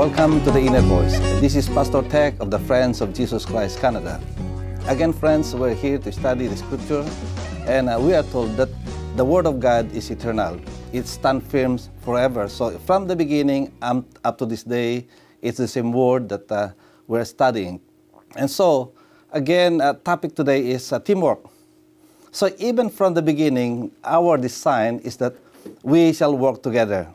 Welcome to the Inner Voice. This is Pastor Tech of the Friends of Jesus Christ Canada. Again, friends, we're here to study the Scripture, and uh, we are told that the Word of God is eternal. It stands firm forever. So, from the beginning um, up to this day, it's the same Word that uh, we're studying. And so, again, uh, topic today is uh, teamwork. So, even from the beginning, our design is that we shall work together.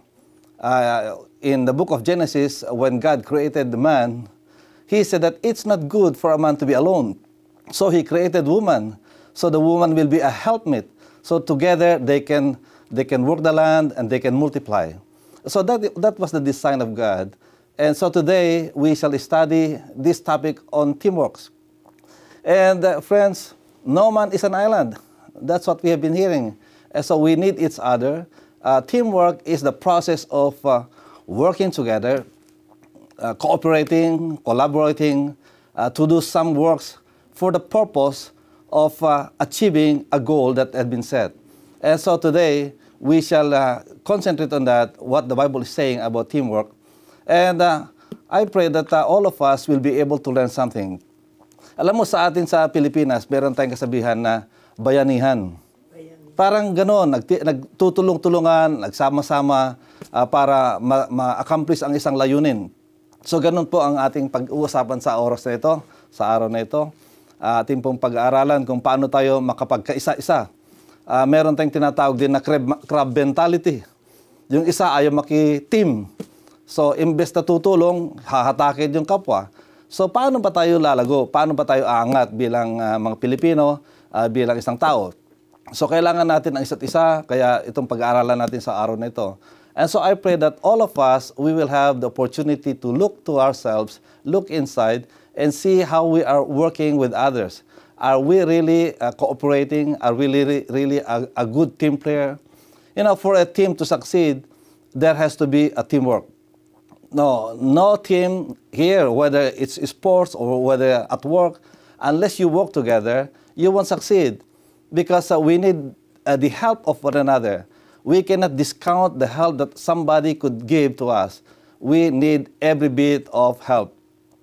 Uh, in the book of Genesis, when God created the man, he said that it's not good for a man to be alone. So he created woman. So the woman will be a helpmate. So together they can they can work the land and they can multiply. So that that was the design of God. And so today we shall study this topic on teamwork. And uh, friends, no man is an island. That's what we have been hearing. And so we need each other. Uh, teamwork is the process of uh, working together, uh, cooperating, collaborating uh, to do some works for the purpose of uh, achieving a goal that had been set. And so today, we shall uh, concentrate on that, what the Bible is saying about teamwork. And uh, I pray that uh, all of us will be able to learn something. Alam mo, sa atin sa Pilipinas, meron tayong kasabihan na bayanihan. Parang gano'n, nagti- nagtutulong-tulungan, nagsama-sama uh, para ma- ma-accomplish ang isang layunin. So ganun po ang ating pag-uusapan sa oras na ito, sa araw na ito. Uh, ating pong pag-aaralan kung paano tayo makapagkaisa-isa. Uh, meron tayong tinatawag din na crab, mentality. Yung isa ayaw maki-team. So, imbes na tutulong, hahatakin yung kapwa. So, paano ba tayo lalago? Paano ba tayo aangat bilang uh, mga Pilipino, uh, bilang isang tao? So, kailangan natin ang isa't isa, kaya itong pag-aaralan natin sa araw na ito. And so I pray that all of us, we will have the opportunity to look to ourselves, look inside, and see how we are working with others. Are we really uh, cooperating? Are we really, really a, a good team player? You know, for a team to succeed, there has to be a teamwork. No, no team here, whether it's sports or whether at work, unless you work together, you won't succeed because uh, we need uh, the help of one another. We cannot discount the help that somebody could give to us. We need every bit of help.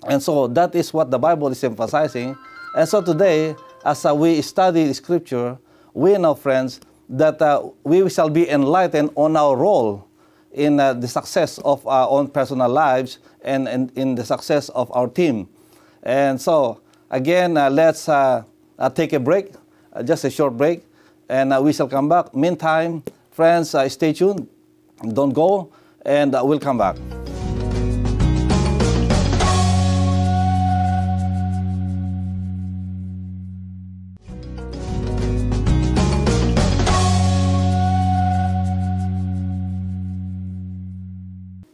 And so that is what the Bible is emphasizing. And so today, as uh, we study scripture, we know, friends, that uh, we shall be enlightened on our role in uh, the success of our own personal lives and, and in the success of our team. And so, again, uh, let's take a break, just a short break, and we shall come back. Meantime, friends, stay tuned, don't go, and we'll come back.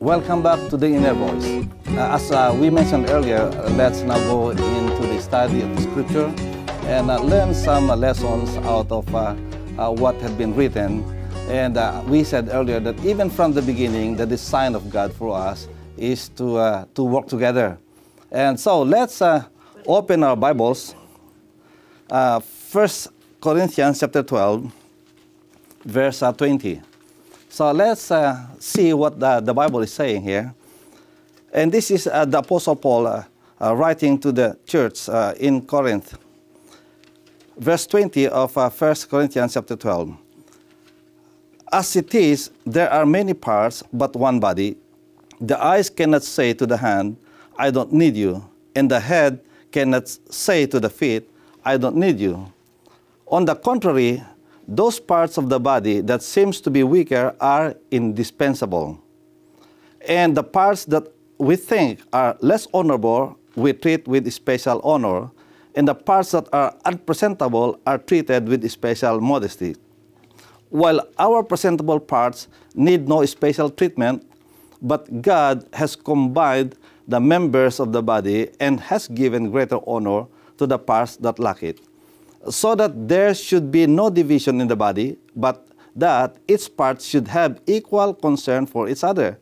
Welcome back to the Inner Voice. Uh, as uh, we mentioned earlier, uh, let's now go into the study of the Scripture and uh, learn some lessons out of uh, uh, what had been written. And we said earlier that even from the beginning, the design of God for us is to, to work together. And so let's open our Bibles. First Corinthians chapter 12, verse 20. So let's uh, see what the, the, Bible is saying here. And this is uh, the Apostle Paul uh, writing to the church in Corinth. Verse 20 of uh, 1 Corinthians chapter 12. As it is, there are many parts, but one body. The eyes cannot say to the hand, I don't need you. And the head cannot say to the feet, I don't need you. On the contrary, those parts of the body that seems to be weaker are indispensable. And the parts that we think are less honorable, we treat with special honor, and the parts that are unpresentable are treated with special modesty. While our presentable parts need no special treatment, but God has combined the members of the body and has given greater honor to the parts that lack it so that there should be no division in the body, but that its parts should have equal concern for each other.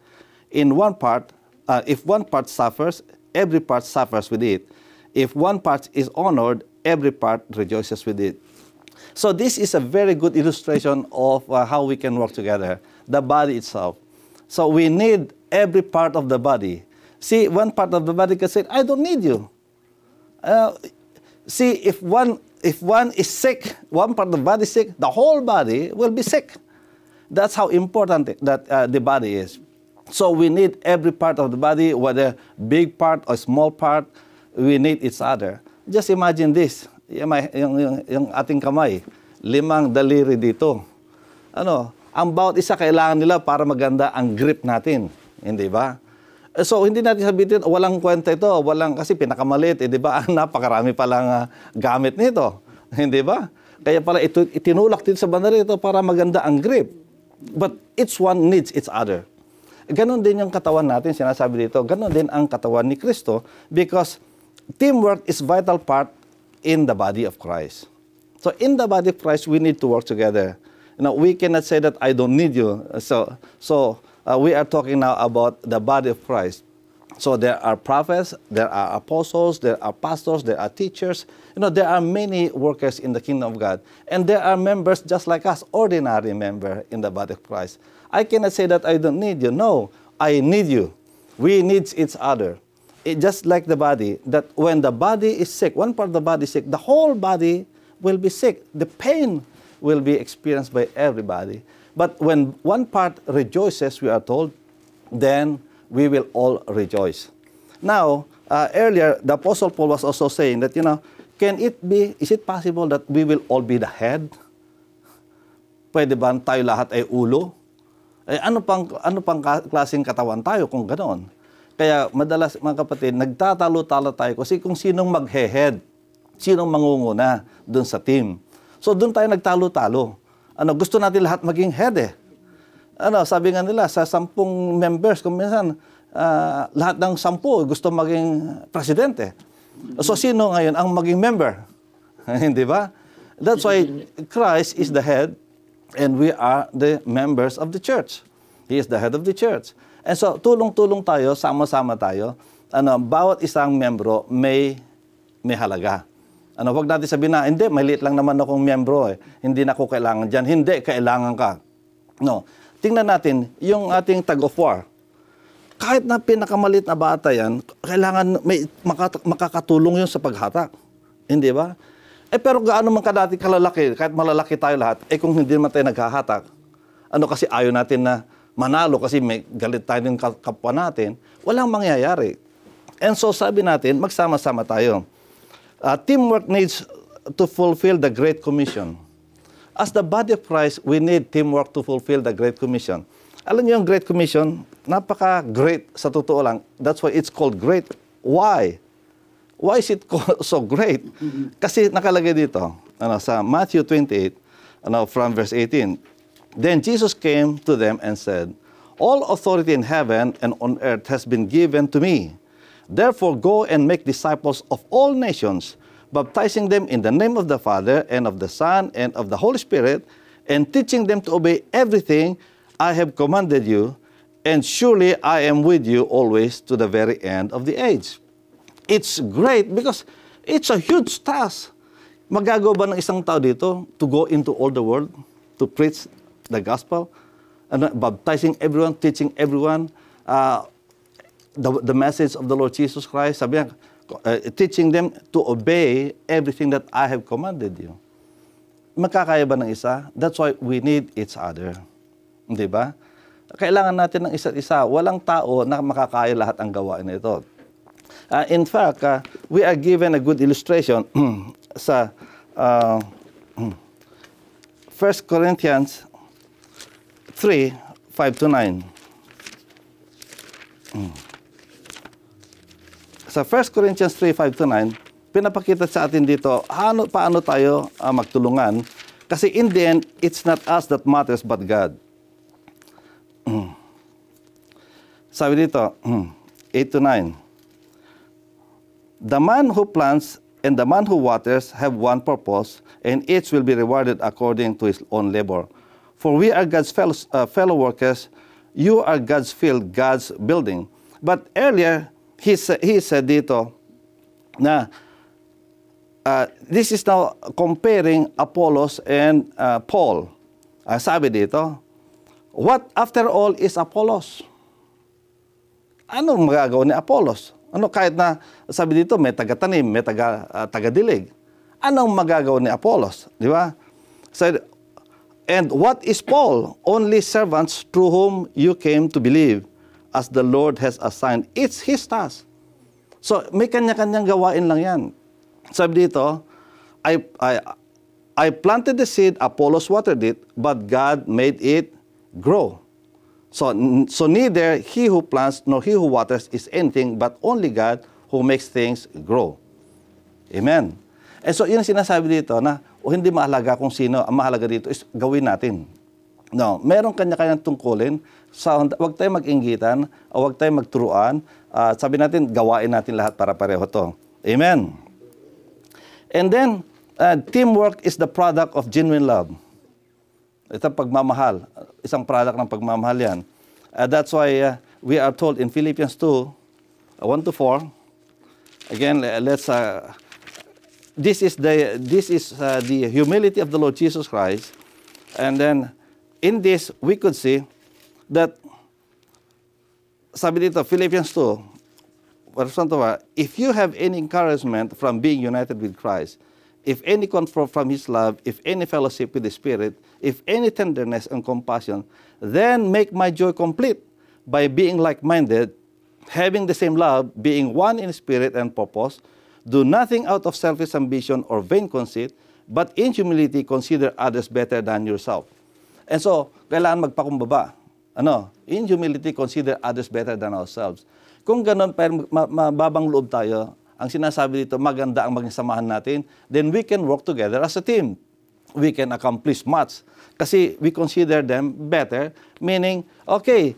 In one part, uh, if one part suffers, every part suffers with it. If one part is honored, every part rejoices with it. So this is a very good illustration of uh, how we can work together, the body itself. So we need every part of the body. See, one part of the body can say, I don't need you. Uh, see, if one, if one is sick, one part of the body is sick, the whole body will be sick. That's how important that uh, the body is. So we need every part of the body, whether big part or small part, we need each other. Just imagine this, yung, yung, yung, yung ating kamay, limang daliri dito. Ano, ang bawat isa kailangan nila para maganda ang grip natin. Hindi ba? Eh, so, hindi natin sabihin, walang kwenta ito, walang, kasi pinakamalit, eh, di ba? Napakarami palang uh, gamit nito. Hindi ba? Kaya pala ito, itinulak din sa bandar ito para maganda ang grip. But each one needs each other. Ganon din yung katawan natin, sinasabi dito. Ganon din ang katawan ni Kristo because teamwork is vital part in the body of Christ. So in the body of Christ, we need to work together. You know, we cannot say that I don't need you. So, so uh, we are talking now about the body of Christ. So there are prophets, there are apostles, there are pastors, there are teachers. You know, there are many workers in the kingdom of God. And there are members just like us, ordinary member in the body of Christ. I cannot say that I don't need you. No, I need you. We need each other. It, just like the body, that when the body is sick, one part of the body is sick, the whole body will be sick. The pain will be experienced by everybody. But when one part rejoices, we are told, then we will all rejoice. Now, uh, earlier, the Apostle Paul was also saying that, you know, can it be, is it possible that we will all be the head? Pwede ba tayo lahat ay ulo? Eh, ano pang, ano pang klaseng katawan tayo kung ganoon? Kaya madalas mga kapatid, nagtatalo-talo tayo kasi kung sinong maghe-head, sinong mangunguna doon sa team. So doon tayo nagtalo-talo ano, gusto natin lahat maging head eh. Ano, sabi nga nila, sa sampung members, kung minsan, uh, lahat ng sampu gusto maging presidente. So, sino ngayon ang maging member? Hindi ba? That's why Christ is the head and we are the members of the church. He is the head of the church. And so, tulong-tulong tayo, sama-sama tayo. Ano, bawat isang membro may may halaga. Ano, wag natin sabihin na, hindi, maliit lang naman akong miyembro eh. Hindi na ako kailangan dyan. Hindi, kailangan ka. No. Tingnan natin, yung ating tag of war. Kahit na pinakamalit na bata yan, kailangan may makakatulong yun sa paghatak. Hindi ba? Eh pero gaano man kadati kalalaki, kahit malalaki tayo lahat, eh kung hindi naman tayo naghahatak, ano kasi ayaw natin na manalo kasi may galit tayo ng kapwa natin, walang mangyayari. And so sabi natin, magsama-sama tayo. Uh, teamwork needs to fulfill the Great Commission. As the body of Christ, we need teamwork to fulfill the Great Commission. Alam niyo yung Great Commission, napaka-great sa totoo lang. That's why it's called great. Why? Why is it so great? Kasi nakalagay dito, ano, sa Matthew 28, ano, from verse 18. Then Jesus came to them and said, All authority in heaven and on earth has been given to me. Therefore, go and make disciples of all nations, baptizing them in the name of the Father, and of the Son, and of the Holy Spirit, and teaching them to obey everything I have commanded you. And surely I am with you always to the very end of the age. It's great because it's a huge task. Magagawa ba ng isang tao dito to go into all the world to preach the gospel? And baptizing everyone, teaching everyone, uh, the, the message of the Lord Jesus Christ, sabi niya, uh, teaching them to obey everything that I have commanded you. Magkakaya ba ng isa? That's why we need each other. Di ba? Kailangan natin ng isa't isa. Walang tao na makakaya lahat ang gawain nito. Uh, in fact, uh, we are given a good illustration sa uh, 1 Corinthians 3, 5 to 9. Mm sa 1 Corinthians 3, 5 to 9, pinapakita sa atin dito ano, paano tayo uh, magtulungan. Kasi in the end, it's not us that matters but God. Mm. Sabi dito, mm, 8 to 9. The man who plants and the man who waters have one purpose, and each will be rewarded according to his own labor. For we are God's fellow, uh, fellow workers, you are God's field, God's building. But earlier, he, he said dito na uh, this is now comparing Apollos and uh, Paul. Uh, sabi dito, what after all is Apollos? Anong magagawa ni Apollos? Ano kahit na sabi dito may taga-tanim, may taga uh, taga-dilig. Anong magagawa ni Apollos, di ba? Said and what is Paul? Only servants through whom you came to believe as the Lord has assigned. It's his task. So may kanya-kanyang gawain lang 'yan. Sabi dito, I I I planted the seed, Apollos watered it, but God made it grow. So, so neither he who plants nor he who waters is anything, but only God who makes things grow. Amen. And so, yun sinasabi dito na o hindi mahalaga kung sino, ang mahalaga dito is gawin natin. No, meron kanya-kanyang tungkulin. Sa, wag tayong mag-inggitan, o wag tayong magturuan. Uh, sabi natin, gawain natin lahat para pareho to. Amen. And then, uh, teamwork is the product of genuine love. Ito pagmamahal. Isang product ng pagmamahal yan. Uh, that's why uh, we are told in Philippians 2, uh, 1 to 4, again, let's, uh, this is, the, this is uh, the humility of the Lord Jesus Christ. And then, in this, we could see that, sabi dito, Philippians 2, verse 1 if you have any encouragement from being united with Christ, if any comfort from his love, if any fellowship with the Spirit, if any tenderness and compassion, then make my joy complete by being like-minded, having the same love, being one in spirit and purpose, do nothing out of selfish ambition or vain conceit, but in humility consider others better than yourself. And so, kailangan magpakumbaba. Ano? In humility, consider others better than ourselves. Kung ganun, pero mababang loob tayo, ang sinasabi dito, maganda ang maging samahan natin, then we can work together as a team. We can accomplish much. Kasi we consider them better, meaning, okay,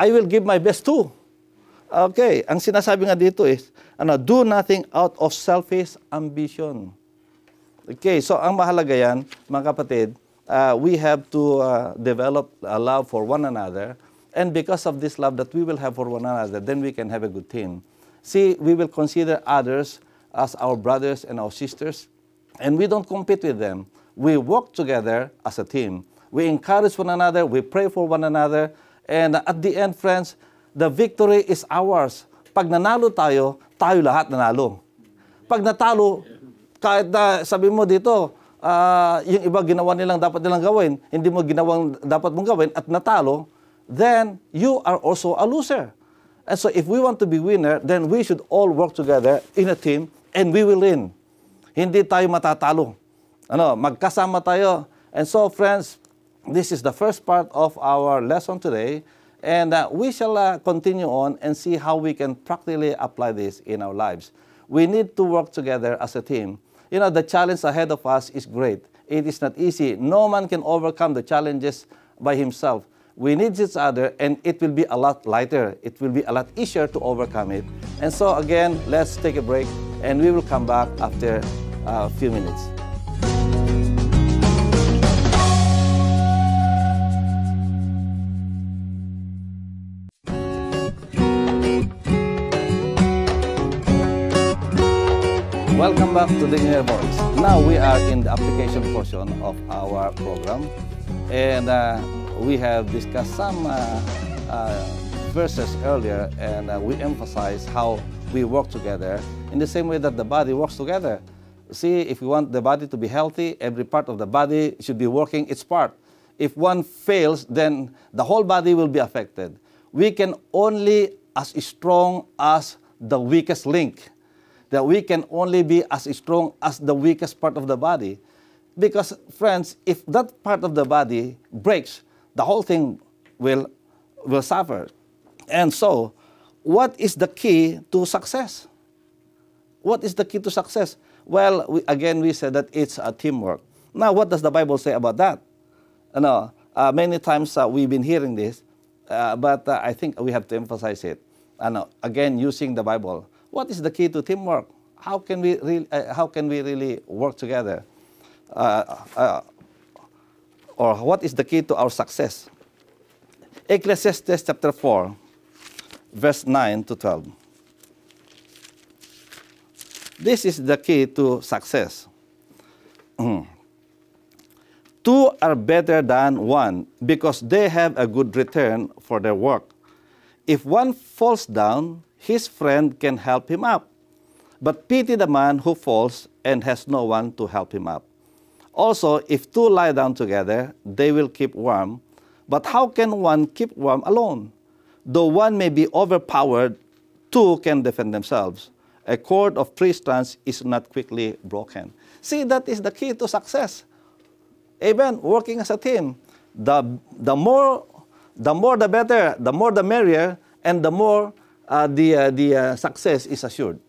I will give my best too. Okay, ang sinasabi nga dito is, ano, do nothing out of selfish ambition. Okay, so ang mahalaga yan, mga kapatid, uh, we have to uh, develop a love for one another. And because of this love that we will have for one another, then we can have a good team. See, we will consider others as our brothers and our sisters, and we don't compete with them. We work together as a team. We encourage one another, we pray for one another, and at the end, friends, the victory is ours. Pag nanalo tayo, tayo lahat nanalo. Pag natalo, kahit na sabi mo dito, uh, yung iba ginawa nilang dapat nilang gawin, hindi mo ginawang dapat mong gawin at natalo, then you are also a loser. And so if we want to be winner, then we should all work together in a team and we will win. Hindi tayo matatalo. Ano, magkasama tayo. And so friends, this is the first part of our lesson today. And uh, we shall uh, continue on and see how we can practically apply this in our lives. We need to work together as a team. You know, the challenge ahead of us is great. It is not easy. No man can overcome the challenges by himself. we need each other and it will be a lot lighter. It will be a lot easier to overcome it. And so again, let's take a break and we will come back after a few minutes. Welcome back to the Inner Voice. Now we are in the application portion of our program and uh, we have discussed some uh, uh, verses earlier and uh, we emphasize how we work together in the same way that the body works together. See, if we want the body to be healthy, every part of the body should be working its part. If one fails, then the whole body will be affected. We can only as strong as the weakest link. That we can only be as strong as the weakest part of the body. Because, friends, if that part of the body breaks, the whole thing will, will suffer. And so, what is the key to success? What is the key to success? Well, we, again, we said that it's a teamwork. Now, what does the Bible say about that? You know, uh, many times uh, we've been hearing this, uh, but uh, I think we have to emphasize it. And again, using the Bible. What is the key to teamwork? How can we, uh, how can we really work together? Uh, or what is the key to our success? Ecclesiastes chapter 4, verse 9 to 12. This is the key to success. Two are better than one because they have a good return for their work. if one falls down, his friend can help him up. But pity the man who falls and has no one to help him up. Also, if two lie down together, they will keep warm. But how can one keep warm alone? Though one may be overpowered, two can defend themselves. A cord of three strands is not quickly broken. See, that is the key to success. Amen. Working as a team. The, the more the more the better, the more the merrier, and the more uh, the, uh, the uh, success is assured.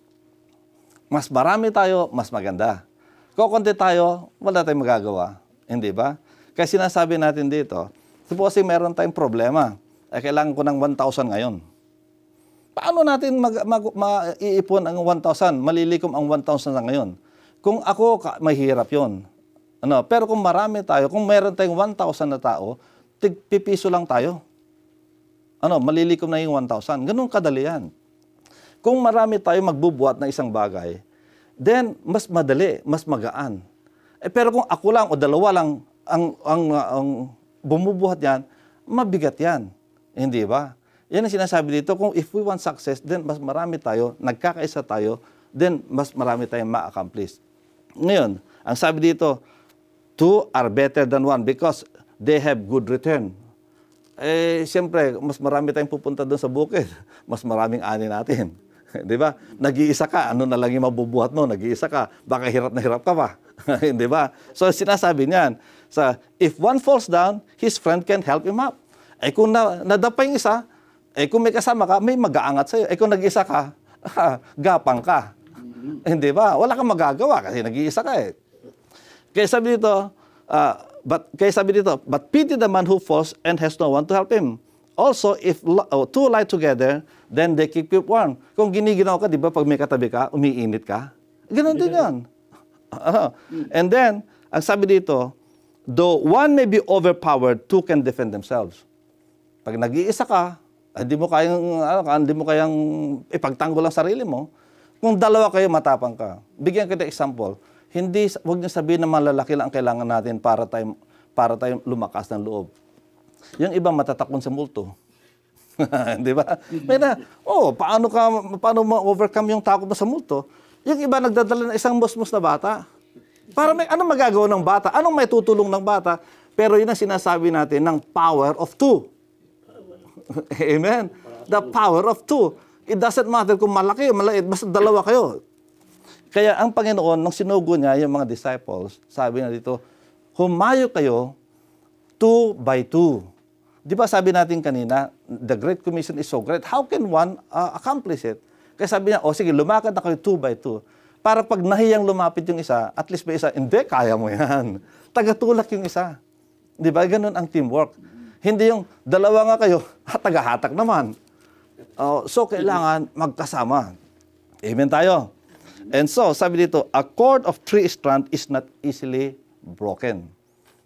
Mas marami tayo, mas maganda. Kung konti tayo, wala tayong magagawa. Hindi ba? Kaya sinasabi natin dito, suppose meron tayong problema, eh, kailangan ko ng 1,000 ngayon. Paano natin mag, mag, maiipon ang 1,000? Malilikom ang 1,000 na ngayon. Kung ako, mahirap yon. Ano, pero kung marami tayo, kung meron tayong 1,000 na tao, tigpipiso lang tayo. Ano, malilikom na yung 1,000. Ganun kadali yan. Kung marami tayo magbubuhat ng isang bagay, then mas madali, mas magaan. Eh, pero kung ako lang o dalawa lang ang, ang, ang bumubuhat yan, mabigat yan. Hindi ba? Yan ang sinasabi dito. Kung if we want success, then mas marami tayo, nagkakaisa tayo, then mas marami tayong ma-accomplish. Ngayon, ang sabi dito, two are better than one because they have good return. Eh, siyempre, mas marami tayong pupunta doon sa bukid. Mas maraming ani natin. Di ba? Nag-iisa ka, ano na lang yung mabubuhat mo? Nag-iisa ka, baka hirap na hirap ka pa. Di ba? So, sinasabi niyan, sa, if one falls down, his friend can help him up. Eh, kung na, nadapa yung isa, eh, kung may kasama ka, may mag-aangat sa'yo. Eh, kung nag-isa ka, gapang ka. Hindi ba? Wala kang magagawa kasi nag-iisa ka eh. Kaya sabi dito, uh, But kaya sabi dito, but pity the man who falls and has no one to help him. Also, if oh, two lie together, then they keep you warm. Kung giniginaw ka, di ba, pag may katabi ka, umiinit ka? Ganon din yan. and then, ang sabi dito, though one may be overpowered, two can defend themselves. Pag nag-iisa ka, hindi mo kayang, ano, hindi mo kayang ipagtanggol ang sarili mo. Kung dalawa kayo, matapang ka. Bigyan kita example hindi, wag niyo sabihin na malalaki lang ang kailangan natin para tayo, para tayo lumakas ng loob. Yung iba matatakon sa multo. Di ba? May na, oh, paano ka, paano ma-overcome yung takot mo sa multo? Yung iba nagdadala ng isang musmus na bata. Para may, anong magagawa ng bata? Anong may tutulong ng bata? Pero yun ang sinasabi natin ng power of two. Amen? The power of two. It doesn't matter kung malaki o maliit, basta dalawa kayo. Kaya ang Panginoon, nung sinugo niya yung mga disciples, sabi na dito, humayo kayo two by two. Di ba sabi natin kanina, the Great Commission is so great. How can one uh, accomplish it? Kaya sabi niya, o oh, sige, lumakad na kayo two by two. Para pag nahiyang lumapit yung isa, at least may isa, hindi, kaya mo yan. Tagatulak yung isa. Di ba? Ganun ang teamwork. Hindi yung dalawa nga kayo, tagahatak naman. Uh, so, kailangan magkasama. Amen tayo. And so, sabi dito, a cord of three strand is not easily broken.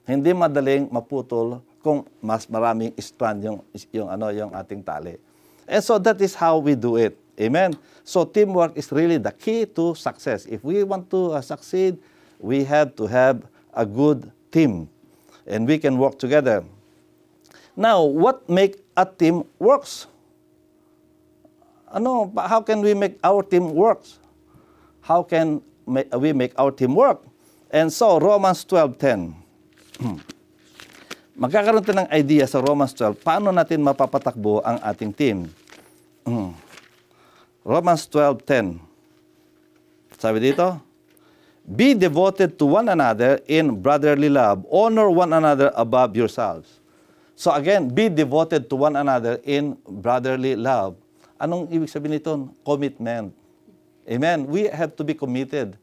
Hindi madaling maputol kung mas maraming strand yung, yung, ano, yung ating tali. And so that is how we do it. Amen? So teamwork is really the key to success. If we want to uh, succeed, we have to have a good team. And we can work together. Now, what make a team works? Ano, how can we make our team works? How can we make our team work? And so, Romans 12.10. Magkakaroon tayo ng idea sa Romans 12, paano natin mapapatakbo ang ating team. Romans 12.10. Sabi dito, Be devoted to one another in brotherly love. Honor one another above yourselves. So again, be devoted to one another in brotherly love. Anong ibig sabihin nito? Commitment. Amen. We have to be committed.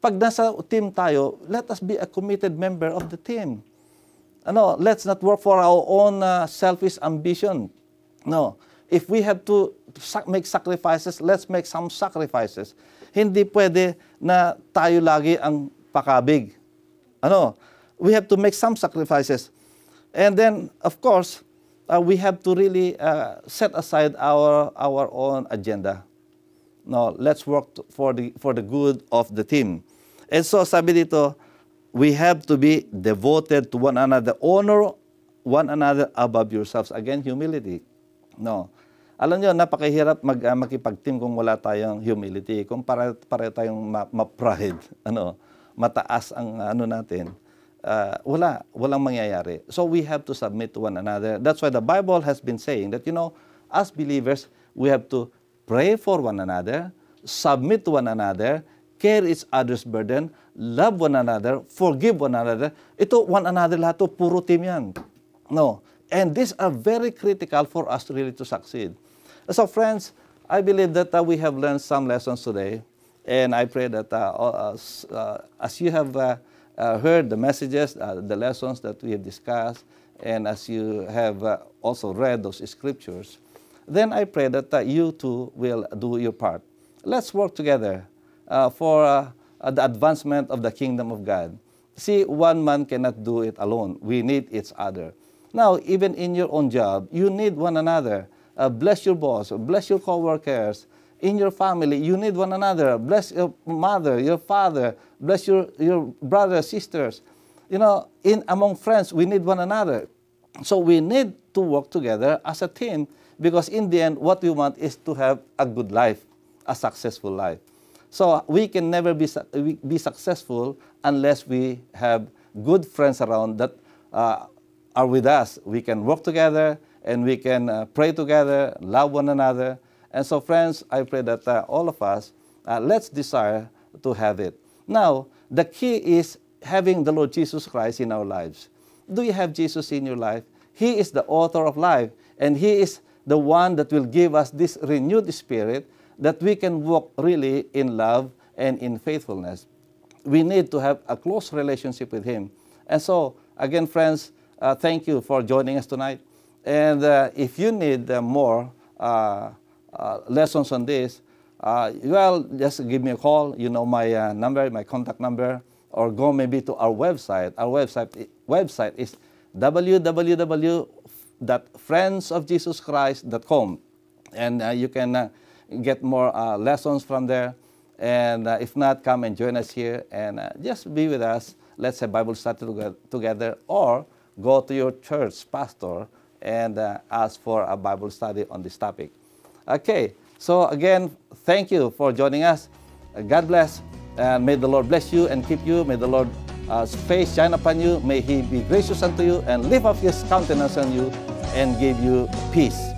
Pag nasa team tayo, let us be a committed member of the team. Ano, let's not work for our own uh, selfish ambition. No. If we have to make sacrifices, let's make some sacrifices. Hindi pwede na tayo lagi ang pakabig. Ano? We have to make some sacrifices. And then, of course, uh, we have to really uh, set aside our, our own agenda. No, let's work for the, for the good of the team. And so sabi dito, we have to be devoted to one another. Honor one another above yourselves. Again, humility. No. Alam niyo, napakahirap mag, uh, makipag-team kung wala tayong humility, kung para, para tayong ma-pride, ano, mataas ang ano natin. Uh, wala, walang mangyayari. So we have to submit to one another. That's why the Bible has been saying that, you know, as believers, we have to pray for one another, submit one another, care each other's burden, love one another, forgive one another. Ito, one another lahat to, puro team yan. No. And these are very critical for us really to succeed. So friends, I believe that uh, we have learned some lessons today. And I pray that uh, uh, as you have uh, uh, heard the messages, uh, the lessons that we have discussed, and as you have also read those scriptures, then I pray that you too will do your part. Let's work together uh, for uh, uh, the advancement of the kingdom of God. See, one man cannot do it alone. We need each other. Now, even in your own job, you need one another. Uh, bless your boss, bless your co-workers. In your family, you need one another. Bless your mother, your father, bless your, your brothers, sisters. You know, in among friends, we need one another. So we need to work together as a team because in the end, what we want is to have a good life, a successful life. So we can never be, be successful unless we have good friends around that uh, are with us. We can work together, and we can uh, pray together, love one another. And so, friends, I pray that uh, all of us, uh, let's desire to have it. Now, the key is having the Lord Jesus Christ in our lives. Do you have Jesus in your life? He is the author of life, and He is the one that will give us this renewed spirit that we can walk really in love and in faithfulness. We need to have a close relationship with Him. And so, again, friends, uh, thank you for joining us tonight. And uh, if you need uh, more uh, lessons on this, well, just give me a call. You know my number, my contact number, or go maybe to our website. Our website, website is www.friendsofjesuschrist.com. And you can get more lessons from there. And uh, if not, come and join us here and uh, just be with us. Let's have Bible study together, or go to your church pastor and uh, ask for a Bible study on this topic. Okay, so again, thank you for joining us. Uh, God bless, and may the Lord bless you and keep you. May the Lord uh, face shine upon you. May He be gracious unto you and lift up His countenance on you and give you peace.